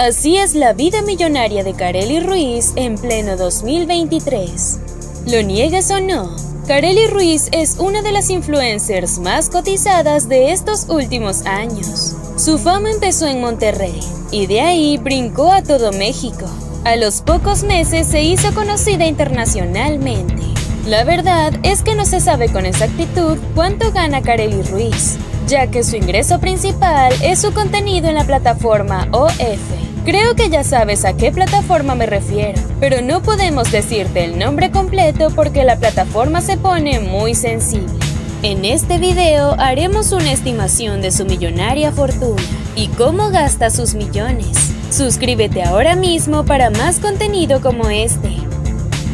Así es la vida millonaria de Kareli Ruiz en pleno 2023. ¿Lo niegues o no? Kareli Ruiz es una de las influencers más cotizadas de estos últimos años. Su fama empezó en Monterrey y de ahí brincó a todo México. A los pocos meses se hizo conocida internacionalmente. La verdad es que no se sabe con exactitud cuánto gana Kareli Ruiz, ya que su ingreso principal es su contenido en la plataforma OF. Creo que ya sabes a qué plataforma me refiero, pero no podemos decirte el nombre completo porque la plataforma se pone muy sensible. En este video haremos una estimación de su millonaria fortuna y cómo gasta sus millones. Suscríbete ahora mismo para más contenido como este.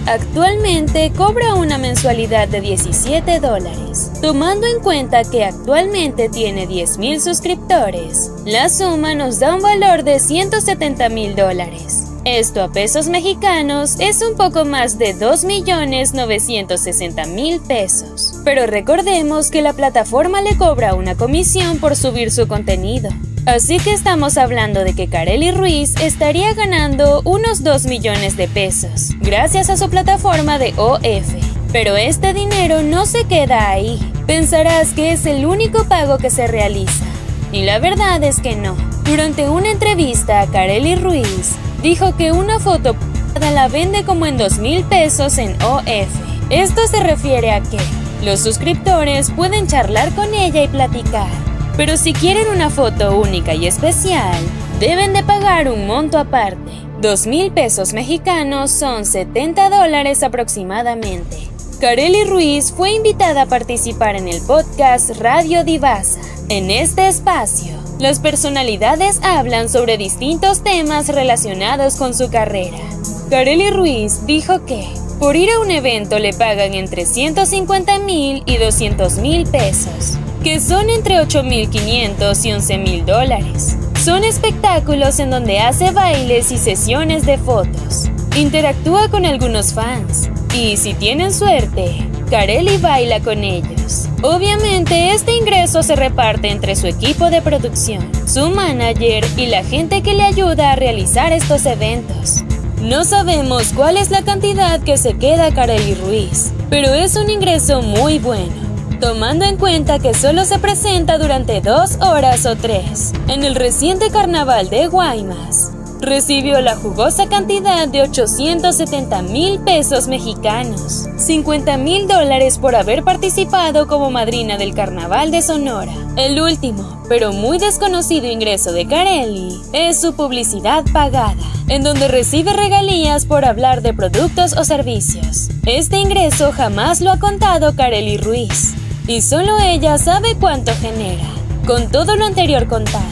Actualmente cobra una mensualidad de 17 dólares. Tomando en cuenta que actualmente tiene 10.000 suscriptores, la suma nos da un valor de 170 mil dólares. Esto a pesos mexicanos es un poco más de 2.960.000 pesos. Pero recordemos que la plataforma le cobra una comisión por subir su contenido. Así que estamos hablando de que Kareli Ruiz estaría ganando unos 2 millones de pesos, gracias a su plataforma de OF. Pero este dinero no se queda ahí. Pensarás que es el único pago que se realiza. Y la verdad es que no. Durante una entrevista Kareli Ruiz, dijo que una foto la vende como en 2 mil pesos en OF. Esto se refiere a que los suscriptores pueden charlar con ella y platicar pero si quieren una foto única y especial, deben de pagar un monto aparte. Dos mil pesos mexicanos son 70 dólares aproximadamente. Kareli Ruiz fue invitada a participar en el podcast Radio Divasa. En este espacio, las personalidades hablan sobre distintos temas relacionados con su carrera. Kareli Ruiz dijo que por ir a un evento le pagan entre 150 mil y 200 mil pesos que son entre 8.500 y 11.000 dólares. Son espectáculos en donde hace bailes y sesiones de fotos. Interactúa con algunos fans. Y si tienen suerte, Kareli baila con ellos. Obviamente este ingreso se reparte entre su equipo de producción, su manager y la gente que le ayuda a realizar estos eventos. No sabemos cuál es la cantidad que se queda Kareli Ruiz, pero es un ingreso muy bueno tomando en cuenta que solo se presenta durante dos horas o tres. En el reciente carnaval de Guaymas, recibió la jugosa cantidad de 870 mil pesos mexicanos, 50 mil dólares por haber participado como madrina del Carnaval de Sonora. El último, pero muy desconocido ingreso de Carelli es su publicidad pagada, en donde recibe regalías por hablar de productos o servicios. Este ingreso jamás lo ha contado Carelli Ruiz, y solo ella sabe cuánto genera. Con todo lo anterior contado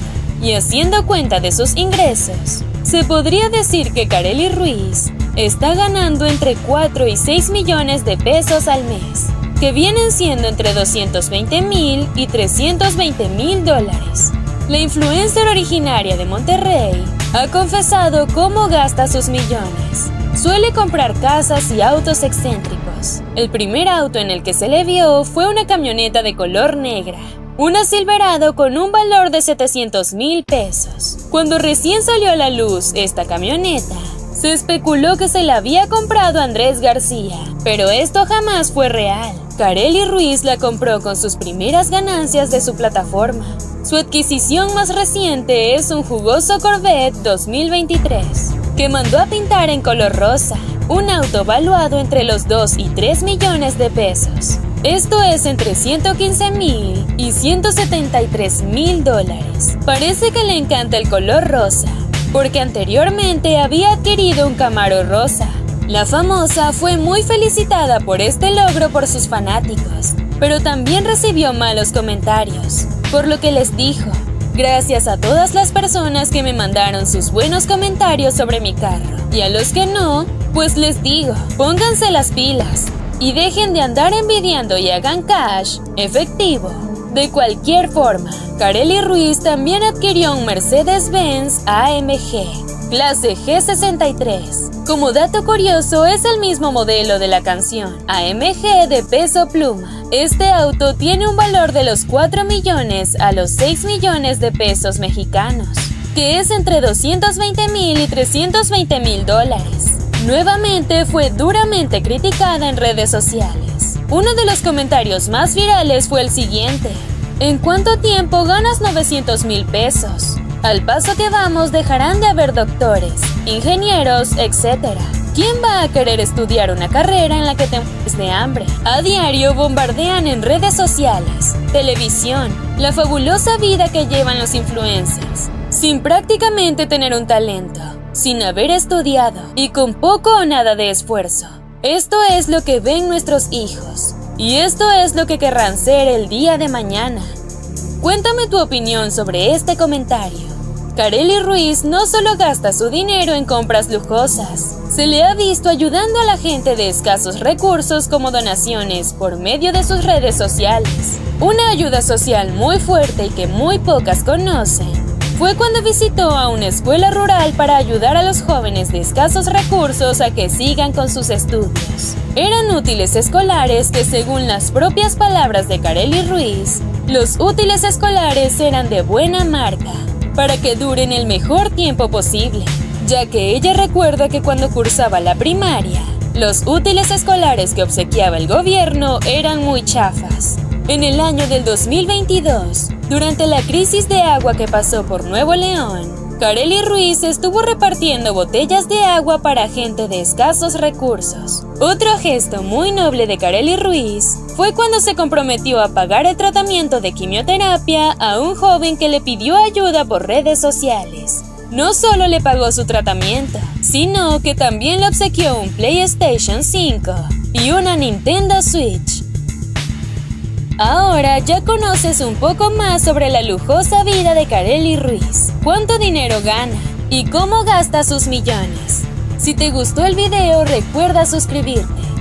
y haciendo cuenta de sus ingresos, se podría decir que Kareli Ruiz está ganando entre 4 y 6 millones de pesos al mes, que vienen siendo entre 220 mil y 320 mil dólares. La influencer originaria de Monterrey ha confesado cómo gasta sus millones. Suele comprar casas y autos excéntricos. El primer auto en el que se le vio fue una camioneta de color negra, una Silverado con un valor de 700 mil pesos. Cuando recién salió a la luz esta camioneta, se especuló que se la había comprado Andrés García, pero esto jamás fue real. Kareli Ruiz la compró con sus primeras ganancias de su plataforma. Su adquisición más reciente es un jugoso Corvette 2023 que mandó a pintar en color rosa, un auto valuado entre los 2 y 3 millones de pesos. Esto es entre 115 mil y 173 mil dólares. Parece que le encanta el color rosa, porque anteriormente había adquirido un Camaro rosa. La famosa fue muy felicitada por este logro por sus fanáticos, pero también recibió malos comentarios, por lo que les dijo, Gracias a todas las personas que me mandaron sus buenos comentarios sobre mi carro. Y a los que no, pues les digo, pónganse las pilas y dejen de andar envidiando y hagan cash efectivo. De cualquier forma, Kareli Ruiz también adquirió un Mercedes-Benz AMG, clase G63, como dato curioso, es el mismo modelo de la canción, AMG de peso pluma. Este auto tiene un valor de los 4 millones a los 6 millones de pesos mexicanos. que es entre 220 mil y 320 mil dólares. Nuevamente fue duramente criticada en redes sociales. Uno de los comentarios más virales fue el siguiente. ¿En cuánto tiempo ganas 900 mil pesos? Al paso que vamos dejarán de haber doctores, ingenieros, etc. ¿Quién va a querer estudiar una carrera en la que te mueres de hambre? A diario bombardean en redes sociales, televisión, la fabulosa vida que llevan los influencers, sin prácticamente tener un talento, sin haber estudiado y con poco o nada de esfuerzo. Esto es lo que ven nuestros hijos y esto es lo que querrán ser el día de mañana. Cuéntame tu opinión sobre este comentario. Kareli Ruiz no solo gasta su dinero en compras lujosas, se le ha visto ayudando a la gente de escasos recursos como donaciones por medio de sus redes sociales. Una ayuda social muy fuerte y que muy pocas conocen fue cuando visitó a una escuela rural para ayudar a los jóvenes de escasos recursos a que sigan con sus estudios. Eran útiles escolares que según las propias palabras de Kareli Ruiz, los útiles escolares eran de buena marca, para que duren el mejor tiempo posible, ya que ella recuerda que cuando cursaba la primaria, los útiles escolares que obsequiaba el gobierno eran muy chafas. En el año del 2022, durante la crisis de agua que pasó por Nuevo León, Kareli Ruiz estuvo repartiendo botellas de agua para gente de escasos recursos. Otro gesto muy noble de Kareli Ruiz fue cuando se comprometió a pagar el tratamiento de quimioterapia a un joven que le pidió ayuda por redes sociales. No solo le pagó su tratamiento, sino que también le obsequió un PlayStation 5 y una Nintendo Switch. Ahora ya conoces un poco más sobre la lujosa vida de Kareli Ruiz, cuánto dinero gana y cómo gasta sus millones. Si te gustó el video recuerda suscribirte.